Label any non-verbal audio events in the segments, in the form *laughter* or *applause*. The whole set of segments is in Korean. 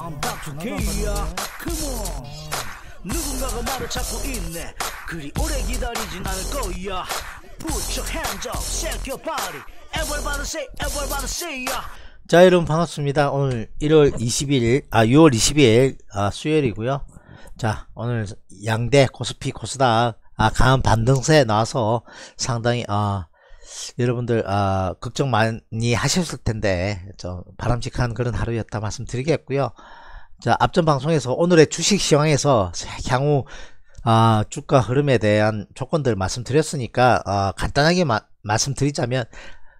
I'm Dr. K야 Come on. 누군가가 말을 찾고 있네. 그리 오래 기다리진 않을 거야. Put your hands up, shake your body. Everybody say, everybody say ya. 자 여러분 반갑습니다. 오늘 1월 20일 아 6월 20일 아, 수요일이고요. 자 오늘 양대 코스피 코스닥 아 강한 반등세 나와서 상당히 아 여러분들 아 걱정 많이 하셨을 텐데 좀 바람직한 그런 하루였다 말씀드리겠고요. 자 앞전 방송에서 오늘의 주식 시황에서 향후 아 주가 흐름에 대한 조건들 말씀드렸으니까 아, 간단하게 마, 말씀드리자면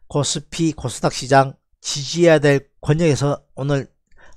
코스피 코스닥 시장 지지해야 될 권역에서 오늘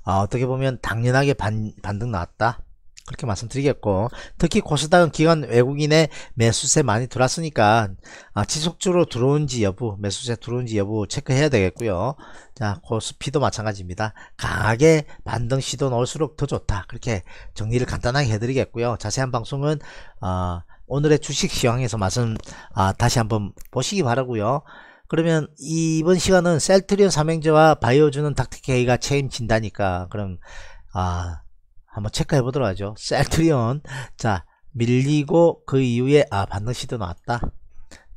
아, 어떻게 보면 당연하게 반, 반등 나왔다 그렇게 말씀드리겠고 특히 코스닥은 기관 외국인의 매수세 많이 들어왔으니까 아, 지속적으로 들어온지 여부 매수세 들어온지 여부 체크해야 되겠고요. 자 코스피도 마찬가지입니다. 강하게 반등 시도 나올수록 더 좋다. 그렇게 정리를 간단하게 해드리겠고요. 자세한 방송은 아, 오늘의 주식 시황에서 말씀 아, 다시 한번 보시기 바라고요. 그러면 이번 시간은 셀트리온 삼행제와 바이오주는 닥터케이가 책임진다니까 그럼 아 한번 체크해 보도록 하죠. 셀트리온. 자 밀리고 그 이후에 아 반등 시도 나왔다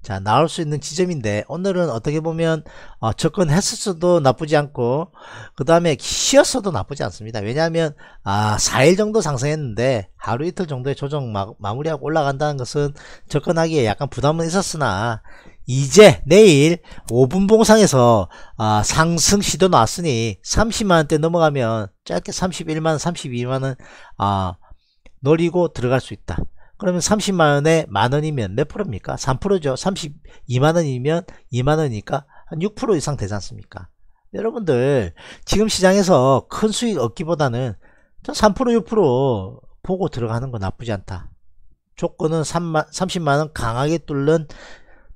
자 나올 수 있는 지점인데 오늘은 어떻게 보면 어, 접근했었어도 나쁘지 않고 그 다음에 쉬었어도 나쁘지 않습니다. 왜냐하면 아 4일 정도 상승했는데 하루 이틀 정도의 조정 마, 마무리하고 올라간다는 것은 접근하기에 약간 부담은 있었으나 이제 내일 5분 봉상에서 아, 상승 시도 나왔으니 30만원대 넘어가면 짧게 31만원 32만원 아, 노리고 들어갈 수 있다 그러면 30만원에 만원이면 몇 프로입니까? 3%죠. 32만원이면 2만원이니까 한 6% 이상 되지 않습니까? 여러분들 지금 시장에서 큰 수익 얻기보다는 3% 6% 보고 들어가는 거 나쁘지 않다. 조건은 3만, 30만원 강하게 뚫는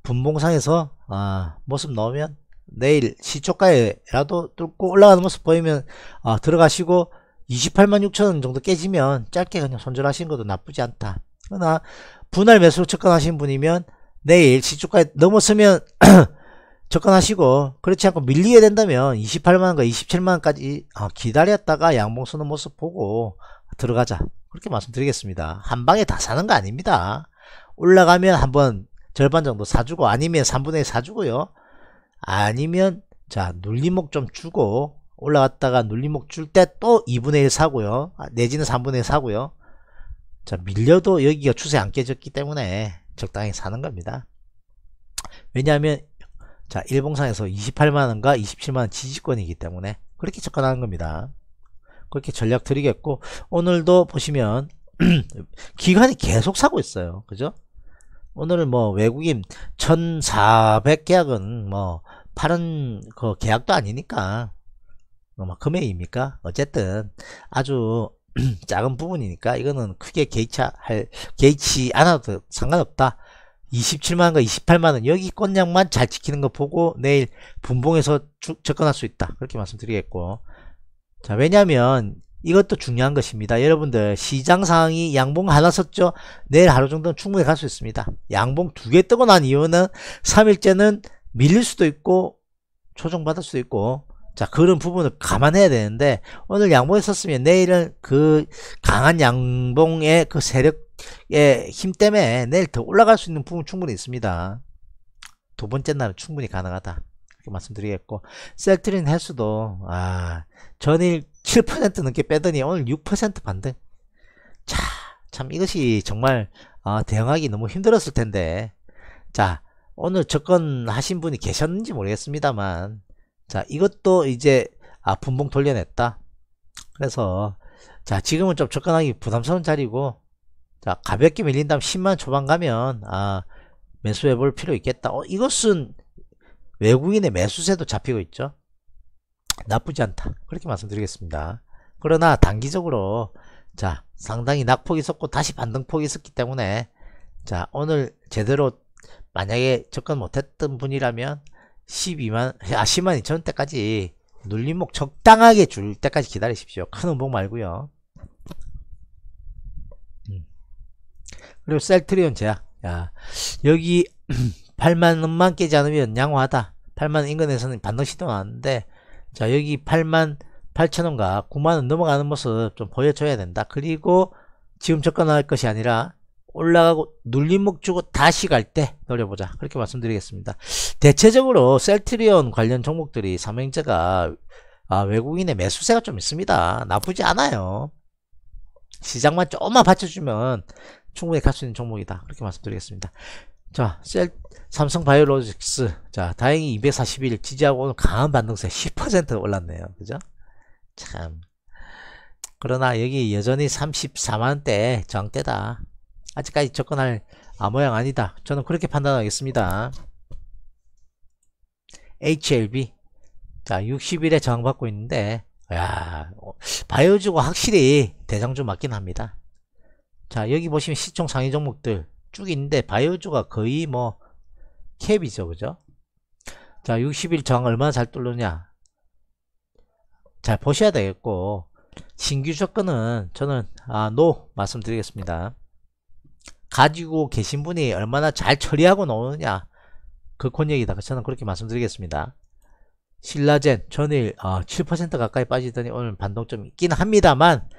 분봉상에서 아, 모습 넣으면 내일 시초가에라도 뚫고 올라가는 모습 보이면 아, 들어가시고 28만 6천원 정도 깨지면 짧게 그냥 손절하시는 것도 나쁘지 않다 그러나 분할 매수로 접근하신 분이면 내일 시초가에 넘었으면 *clears throat* 접근하시고 그렇지 않고 밀리게 된다면 28만원과 27만원까지 아, 기다렸다가 양봉 서는 모습 보고 들어가자 그렇게 말씀드리겠습니다 한 방에 다 사는 거 아닙니다 올라가면 한번 절반 정도 사주고 아니면 3분의 1 사주고요. 아니면 자 눌림목 좀 주고 올라갔다가 눌림목 줄 때 또 2분의 1 사고요. 아, 내지는 3분의 1 사고요. 자 밀려도 여기가 추세 안 깨졌기 때문에 적당히 사는 겁니다. 왜냐하면 자 일봉상에서 28만원과 27만원 지지권이기 때문에 그렇게 접근하는 겁니다. 그렇게 전략 드리겠고 오늘도 보시면 *clears throat* 기관이 계속 사고 있어요. 그죠? 오늘은 뭐 외국인 1400계약은 뭐 파는 그 계약도 아니니까 뭐 금액입니까 어쨌든 아주 *clears throat* 작은 부분이니까 이거는 크게 개의치할 개의치 않아도 상관없다 27만원과 28만원 여기 꽃냥만 잘 지키는 거 보고 내일 분봉에서 쭉 접근할 수 있다 그렇게 말씀드리겠고 자 왜냐면 이것도 중요한 것입니다. 여러분들 시장 상황이 양봉 하나 섰죠. 내일 하루 정도는 충분히 갈 수 있습니다. 양봉 두 개 뜨고 난 이유는 3일째는 밀릴 수도 있고 조정받을 수도 있고 자 그런 부분을 감안해야 되는데 오늘 양봉에 섰으면 내일은 그 강한 양봉의 그 세력의 힘 때문에 내일 더 올라갈 수 있는 부분 충분히 있습니다. 두 번째 날은 충분히 가능하다. 이렇게 말씀드리겠고 셀트린 헬스도 아 전일 7% 넘게 빼더니 오늘 6% 반등 자 참 이것이 정말 어, 대응하기 너무 힘들었을 텐데 자 오늘 접근하신 분이 계셨는지 모르겠습니다,만 자 이것도 이제 아 분봉 돌려냈다. 그래서 자 지금은 좀 접근하기 부담스러운 자리고 자 가볍게 밀린다면 10만 초반 가면 아 매수해 볼 필요 있겠다. 어, 이것은 외국인의 매수세도 잡히고 있죠. 나쁘지 않다. 그렇게 말씀드리겠습니다. 그러나 단기적으로 자 상당히 낙폭이 있었고 다시 반등폭이 있었기 때문에 자 오늘 제대로 만약에 접근 못했던 분이라면 12만 아 10만 2천 원대까지 눌림목 적당하게 줄 때까지 기다리십시오 큰 음봉 말고요 음. 그리고 셀트리온 제약 야 여기 *clears throat* 8만원만 깨지 않으면 양호하다 8만 인근에서는 반등 시도 나왔는데 자 여기 8만 8천원과 9만원 넘어가는 모습 좀 보여줘야 된다. 그리고 지금 접근할 것이 아니라 올라가고 눌림목 주고 다시 갈 때 노려보자. 그렇게 말씀드리겠습니다. 대체적으로 셀트리온 관련 종목들이 삼행제가 아, 외국인의 매수세가 좀 있습니다. 나쁘지 않아요. 시장만 조금만 받쳐주면 충분히 갈 수 있는 종목이다. 그렇게 말씀드리겠습니다. 자, 셀, 삼성 바이오로직스. 자, 다행히 241 지지하고 오늘 강한 반등세 10% 올랐네요. 그죠? 참. 그러나 여기 여전히 34만원대 저항대다. 아직까지 접근할 아 모양 아니다. 저는 그렇게 판단하겠습니다. HLB. 자, 60일에 저항받고 있는데, 야 바이오주가 확실히 대장주 맞긴 합니다. 자, 여기 보시면 시총 상위 종목들 쭉 있는데, 바이오주가 거의 뭐, 캡이죠. 그죠? 자, 60일 저항 얼마나 잘 뚫느냐. 잘 보셔야 되겠고, 신규 조건은 저는, 아, 노 말씀드리겠습니다. 가지고 계신 분이 얼마나 잘 처리하고 노느냐. 그 권역이다. 저는 그렇게 말씀드리겠습니다. 신라젠 전일 어, 7% 가까이 빠지더니 오늘 반동점 있긴 합니다만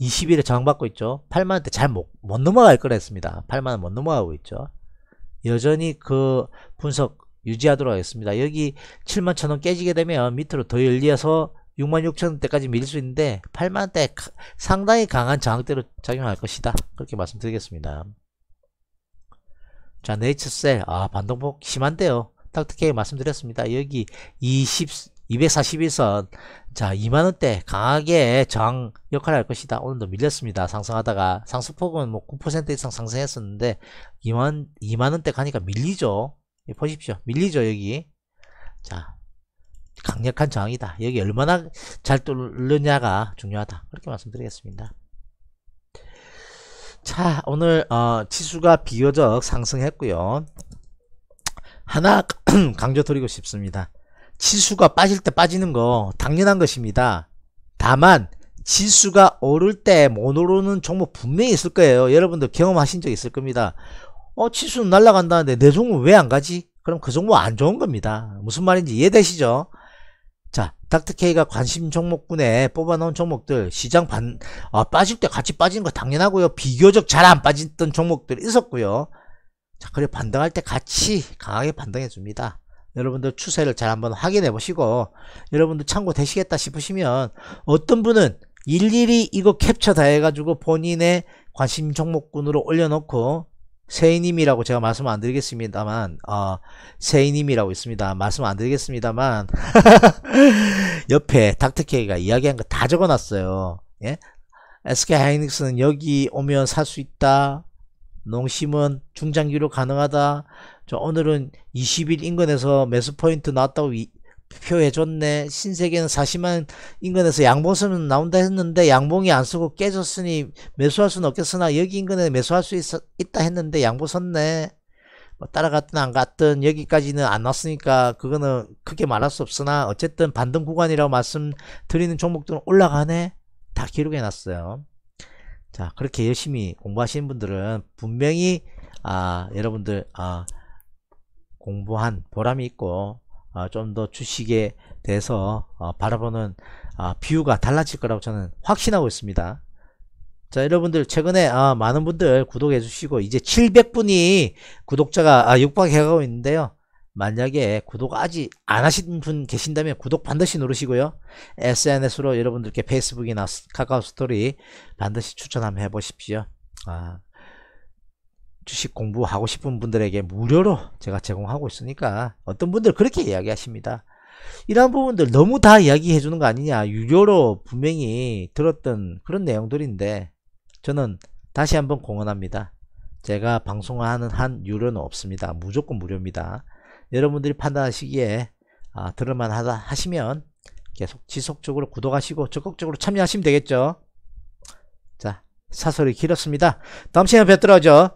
20일에 저항받고 있죠. 8만원대 잘 못 못 넘어갈 거라 했습니다. 8만원 못 넘어가고 있죠. 여전히 그 분석 유지하도록 하겠습니다. 여기 7만 천원 깨지게 되면 밑으로 더 열려서 6만 6천원대까지 밀릴 수 있는데 8만원대 상당히 강한 저항대로 작용할 것이다. 그렇게 말씀드리겠습니다. 자 네이처셀 아 반동폭 심한데요. 딱특히 말씀드렸습니다. 여기 20 241선 자 2만원대 강하게 저항 역할을 할 것이다. 오늘도 밀렸습니다. 상승하다가 상승폭은 뭐 9% 이상 상승했었는데 2만 2만원대 가니까 밀리죠. 예, 보십시오. 밀리죠 여기. 자 강력한 저항이다. 여기 얼마나 잘 뚫느냐가 중요하다. 그렇게 말씀드리겠습니다. 자 오늘 어, 지수가 비교적 상승했고요. 하나 *clears throat* 강조 드리고 싶습니다. 지수가 빠질 때 빠지는 거 당연한 것입니다. 다만 지수가 오를 때 못 오르는 종목 분명히 있을 거예요. 여러분들 경험하신 적 있을 겁니다. 어 지수는 날라간다는데 내 종목 왜 안 가지? 그럼 그 종목 안 좋은 겁니다. 무슨 말인지 이해되시죠 자, 닥터케이가 관심 종목군에 뽑아놓은 종목들 시장 반 아, 빠질 때 같이 빠지는 거 당연하고요. 비교적 잘 안 빠졌던 종목들이 있었고요. 자, 그래 반등할 때 같이 강하게 반등해 줍니다. 여러분들 추세를 잘 한번 확인해 보시고 여러분들 참고 되시겠다 싶으시면 어떤 분은 일일이 이거 캡처 다 해가지고 본인의 관심 종목군으로 올려놓고 세이님이라고 제가 말씀 안 드리겠습니다만 어, 세이님이라고 있습니다. 말씀 안 드리겠습니다만 *laughs* 옆에 닥터케이가 이야기한 거 다 적어놨어요. 예? SK 하이닉스는 여기 오면 살 수 있다. 농심은 중장기로 가능하다. 저 오늘은 20일 인근에서 매수 포인트 나왔다고 표해줬네. 신세계는 40만 인근에서 양봉선은 나온다 했는데 양봉이 안 쓰고 깨졌으니 매수할 수는 없겠으나 여기 인근에 매수할 수 있, 있다 했는데 양보 섰네. 뭐 따라갔든 안 갔든 여기까지는 안 왔으니까 그거는 크게 말할 수 없으나 어쨌든 반등 구간이라고 말씀드리는 종목들은 올라가네. 다 기록해 놨어요. 자 그렇게 열심히 공부하시는 분들은 분명히 아 여러분들 아 공부한 보람이 있고 어, 좀 더 주식에 대해서 어, 바라보는 어, 비유가 달라질 거라고 저는 확신하고 있습니다. 자 여러분들 최근에 아, 많은 분들 구독해 주시고 이제 700분이 구독자가 아, 육박해 가고 있는데요. 만약에 구독 아직 안 하신 분 계신다면 구독 반드시 누르시고요. SNS로 여러분들께 페이스북이나 카카오 스토리 반드시 추천 한번 해보십시오. 아, 주식 공부하고 싶은 분들에게 무료로 제가 제공하고 있으니까 어떤 분들 그렇게 이야기하십니다. 이러한 부분들 너무 다 이야기해 주는 거 아니냐 유료로 분명히 들었던 그런 내용들인데 저는 다시 한번 공언합니다. 제가 방송하는 한 유료는 없습니다. 무조건 무료입니다. 여러분들이 판단하시기에 아, 들을만 하다 하시면 계속 지속적으로 구독하시고 적극적으로 참여하시면 되겠죠. 자 사설이 길었습니다. 다음 시간에 뵙도록 하죠.